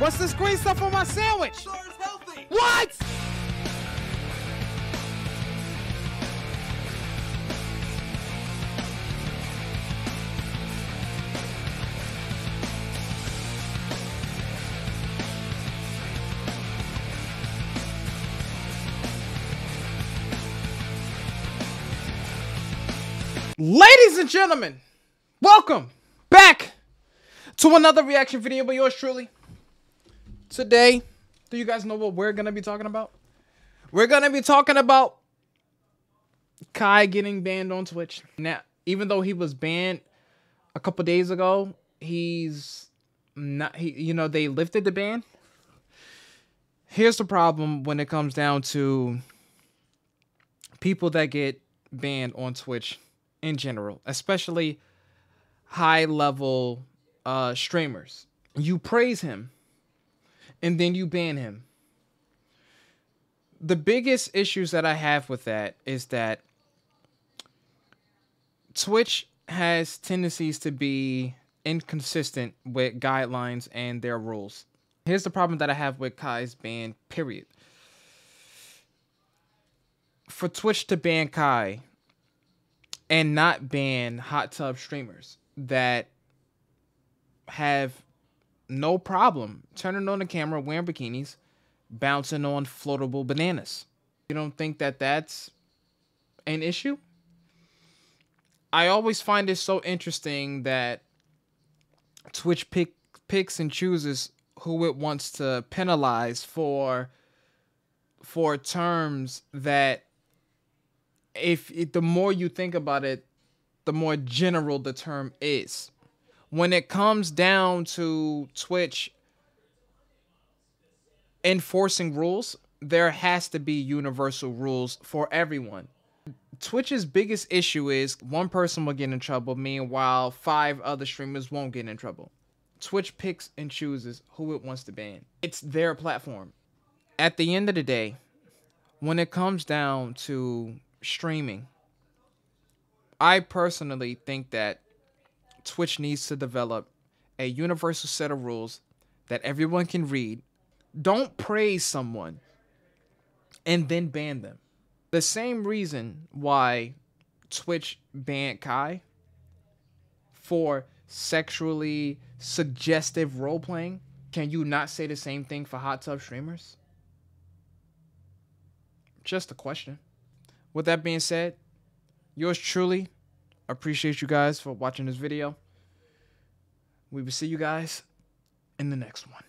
What's this green stuff on my sandwich? Sure is healthy. What? Ladies and gentlemen, welcome back to another reaction video by yours truly. Today, do you guys know what we're gonna be talking about? We're gonna be talking about Kai getting banned on Twitch. Now, even though he was banned a couple days ago, he's not he you know, they lifted the ban. Here's the problem when it comes down to people that get banned on Twitch in general, especially high level uh streamers. You praise him and then you ban him. The biggest issues that I have with that is that Twitch has tendencies to be inconsistent with guidelines and their rules. Here's the problem that I have with Kai's ban, period. For Twitch to ban Kai and not ban hot tub streamers that have no problem turning on the camera, wearing bikinis, bouncing on floatable bananas. You don't think that that's an issue? I always find it so interesting that Twitch pick, picks and chooses who it wants to penalize for for terms that if it, the more you think about it, the more general the term is. When it comes down to Twitch enforcing rules, there has to be universal rules for everyone. Twitch's biggest issue is one person will get in trouble, meanwhile, five other streamers won't get in trouble. Twitch picks and chooses who it wants to ban. It's their platform. At the end of the day, when it comes down to streaming, I personally think that Twitch needs to develop a universal set of rules that everyone can read. Don't praise someone and then ban them. The same reason why Twitch banned Kai for sexually suggestive role playing, can you not say the same thing for hot tub streamers? Just a question. With that being said, yours truly, appreciate you guys for watching this video. We will see you guys in the next one.